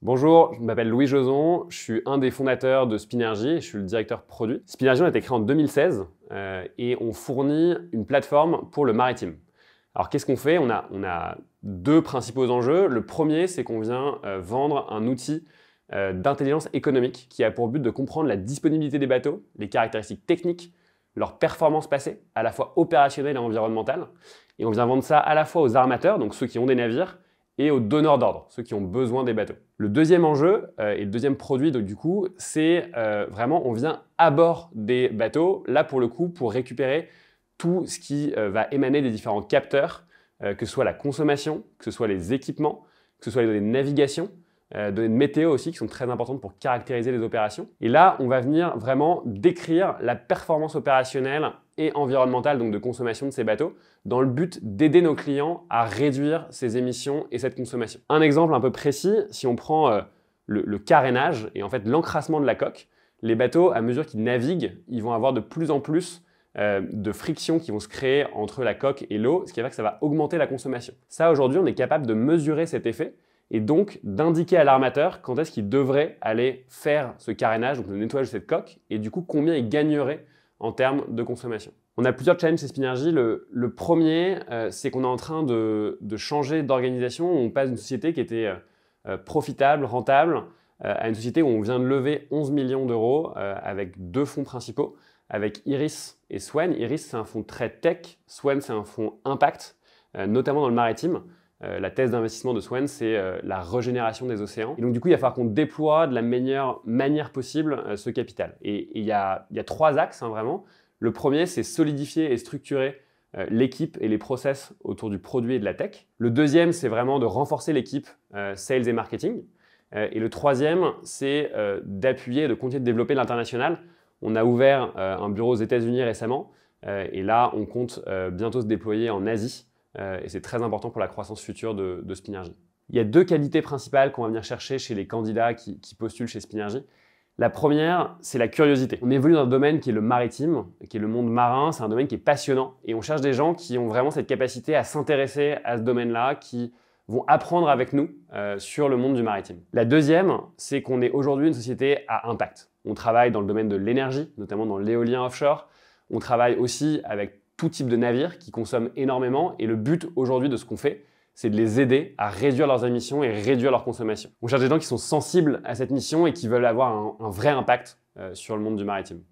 Bonjour, je m'appelle Louis Joson, je suis un des fondateurs de Spinergy, je suis le directeur produit. Spinergy a été créé en 2016 euh, et on fournit une plateforme pour le maritime. Alors qu'est-ce qu'on fait? On a, deux principaux enjeux. Le premier, c'est qu'on vient euh, vendre un outil euh, d'intelligence économique qui a pour but de comprendre la disponibilité des bateaux, les caractéristiques techniques, leur performance passée, à la fois opérationnelle et environnementale. Et on vient vendre ça à la fois aux armateurs, donc ceux qui ont des navires, et aux donneurs d'ordre, ceux qui ont besoin des bateaux. Le deuxième enjeu euh, et le deuxième produit, donc, du coup, c'est euh, vraiment on vient à bord des bateaux, là pour le coup, pour récupérer tout ce qui euh, va émaner des différents capteurs, que ce soit la consommation, que ce soit les équipements, que ce soit les données de navigation, données de météo aussi qui sont très importantes pour caractériser les opérations. Et là, on va venir vraiment décrire la performance opérationnelle et environnementale, donc de consommation de ces bateaux, dans le but d'aider nos clients à réduire ces émissions et cette consommation. Un exemple un peu précis, si on prend euh, le, carénage et en fait l'encrassement de la coque, les bateaux, à mesure qu'ils naviguent, ils vont avoir de plus en plus euh, de frictions qui vont se créer entre la coque et l'eau, ce qui va que ça va augmenter la consommation. Ça, aujourd'hui, on est capable de mesurer cet effet et donc d'indiquer à l'armateur quand est-ce qu'il devrait aller faire ce carénage, donc le nettoyage de cette coque, et du coup combien il gagnerait en termes de consommation. On a plusieurs challenges chez Spinergy. Le, premier, euh, c'est qu'on est en train de, changer d'organisation. On passe d'une société qui était euh, profitable, rentable, euh, à une société où on vient de lever 11 millions d'euros avec deux fonds principaux, avec Iris et Swen. Iris, c'est un fonds très tech. Swen, c'est un fonds impact, notamment dans le maritime. La thèse d'investissement de Swen, c'est la régénération des océans. Et donc, du coup, il va falloir qu'on déploie de la meilleure manière possible ce capital. Et il y, a, trois axes, hein, vraiment. Le premier, c'est solidifier et structurer euh, l'équipe et les process autour du produit et de la tech. Le deuxième, c'est vraiment de renforcer l'équipe euh, sales et marketing. Euh, et le troisième, c'est d'appuyer et de continuer de développer l'international. On a ouvert un bureau aux États-Unis récemment et là, on compte bientôt se déployer en Asie et c'est très important pour la croissance future de, de Spinergy. Il y a deux qualités principales qu'on va venir chercher chez les candidats qui, qui postulent chez Spinergy. La première, c'est la curiosité. On évolue dans un domaine qui est le maritime, qui est le monde marin, c'est un domaine qui est passionnant, et on cherche des gens qui ont vraiment cette capacité à s'intéresser à ce domaine-là, qui vont apprendre avec nous euh, sur le monde du maritime. La deuxième, c'est qu'on est aujourd'hui une société à impact. On travaille dans le domaine de l'énergie, notamment dans l'éolien offshore. On travaille aussi avec tout type de navires qui consomment énormément, et le but aujourd'hui de ce qu'on fait, c'est de les aider à réduire leurs émissions et réduire leur consommation. On cherche des gens qui sont sensibles à cette mission et qui veulent avoir un, vrai impact euh, sur le monde du maritime.